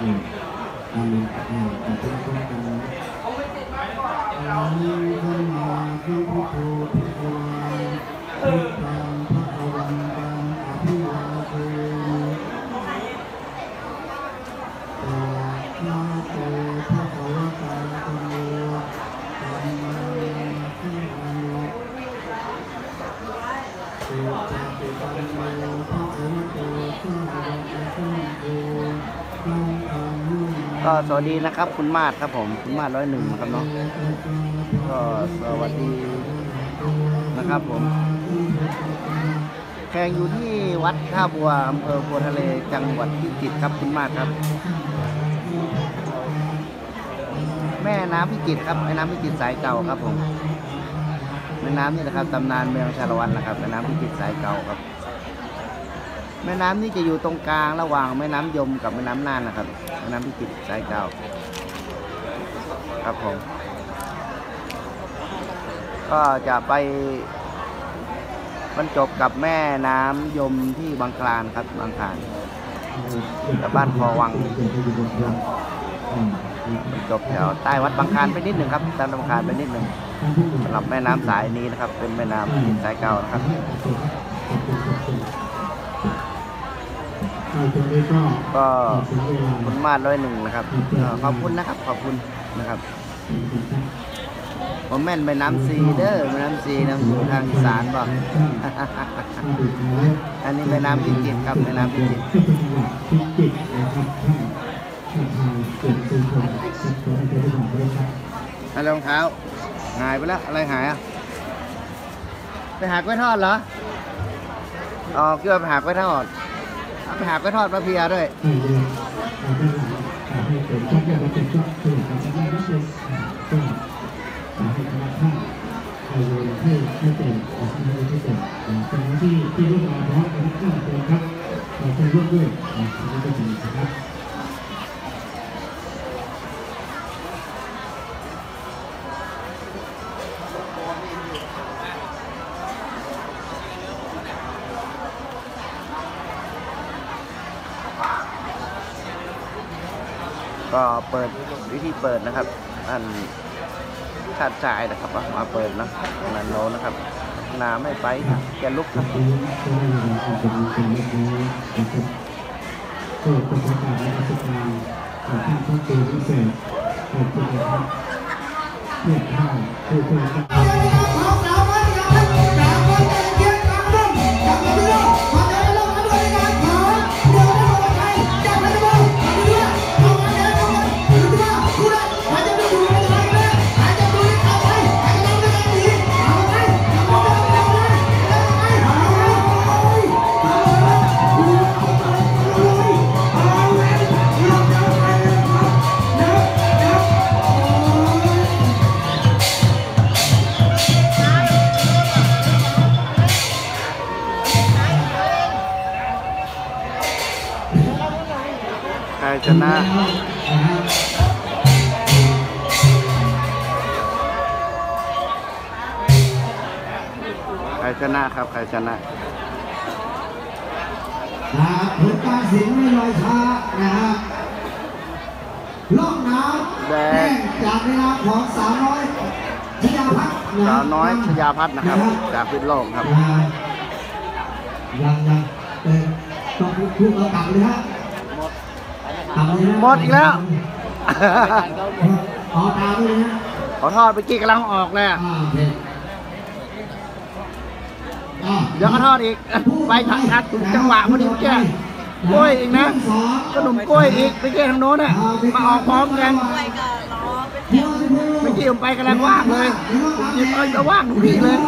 อืม สวัสดีนะครับ คุณมาศครับผม คุณมาศร้อยหนึ่งนะครับเนาะก็สวัสดีนะครับผมแข่งอยู่ที่วัดท่าบัวอำเภอโพนทะเลจังหวัดพิจิตรครับคุณมาศครับ แม่น้ำพิจิตรครับแม่น้ำพิจิตรสายเก่าครับผมแม่น้ำนี่นะครับตำนานเมืองชาละวันนะครับแม่น้ำพิจิตรสายเก่าครับ แม่น้ำนี่จะอยู่ตรงกลางระหว่างแม่น้ำยมกับแม่น้ำน่านนะครับ แม่น้ำพิจิตรสายเก่าครับผมก็จะไปบรรจบกับแม่น้ำยมที่บางคลานครับบางคลานกับบ้านคอวังบรรจบแถวใต้วัดบางคลานไปนิดหนึ่งครับตามบางคลานไปนิดหนึ่งสำหรับแม่น้ำสายนี้นะครับ เป็นแม่น้ำพิจิตรสายเก่านะครับ ก็คุณมาดร้อยหนึ่งนะครับก็ขอบคุณนะครับ ขอบคุณนะครับผมแม่นไปน้ำซีเด้อแม่น้ำซีน้ำอยู่ทางอีสานบอกอันนี้แม่น้ำพิจิตรครับแม่น้ำพิจิตรที่เป็นจังหวัดพิจิตรนะครับท่านท่านทางเกิดสุพรรณสักตัวให้เป็นของด้วยครับอะไรรองเท้าหายไปแล้วอะไรหายอะไปหากล้วยทอดเหรออ๋อคิดว่าไปหากล้วยทอดไป หาไปทอดมาเพียด้วยให้เรียนเอารียกว่าเป็นชอดงนิดนึงอ่าก็อ่าให้คณะท่านให้เรียนให้ให้เป็นอ่าให้ให้เป็นอ่าเป็นหน้าที่ร่วมมาพร้อมกันทุกท่านนะครับเราจะร่วมด้วย ธีเปิดนะครับ อันขาดสายนะครับมาเปิดนะนันโนนะครับน้ำไม่ไปแกลุกครับเวลาที่จะมีเป็นเล็กครับเป็นประกาศราชการของท่านพระครูพิเศษขอบคุณนะครับเพื่อข้าวเพื่อเพื่อ ใครชนะใครชนะครับใครชนะนะครับผลการเสียงไม่ลอยช้านะครับล่องน้ำแดงแดงจากในนามของสาวน้อยชยาพัฒน์ะสาวน้อยชยาพัฒน์นะครับ จากพิษโลกครับอ่ายังยังเป็นต้องพูดเอากลับเลยฮะกลับเลยนะ หมดอีกแล้วอ๋อตามด้วยนะขอทอดไปกี้กำลังออกเลยอะอ่าโอเคอ่าเดี๋ยวก็ทอดอีก ไปถักทัดถูกจังหวะพอดีเมื่อกี้กล้วยอีกนะขนมกล้วยอีกไปเกี้ทางโน้นอะมาออกพร้อมกันไปกับล้อไปเที่ยวเมื่อกี้ผมไปกำลังว่างเลยผมหยิบเอ้ยจะว่างทุกทีเลย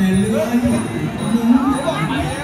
để lứa anh. Đúng. thế bạn mẹ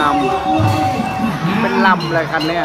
ำเป็นลำเลยคันนี้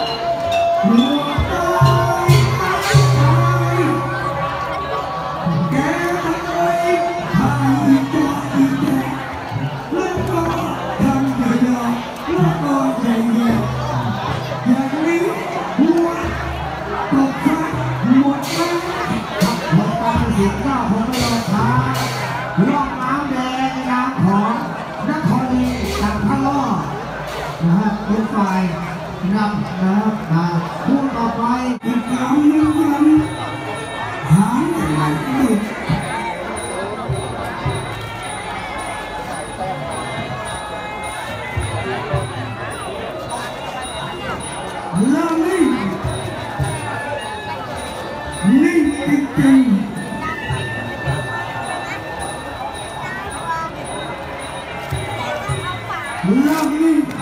Love me.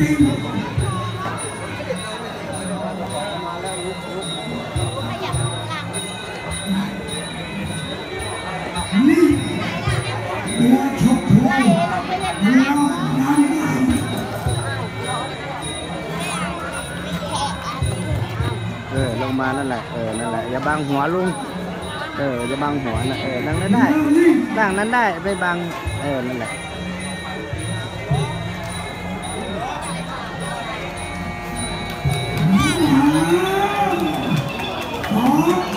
นี่ตัวชมพูรอบน้ำไหลเออลงมานั่นแหละเออนั่นแหละอย่าบังหัวลุงเอออย่าบังหัวนะเออนั่งนั้นได้นั่งนั้นได้ไปบังเออนั่นแหละ ขอ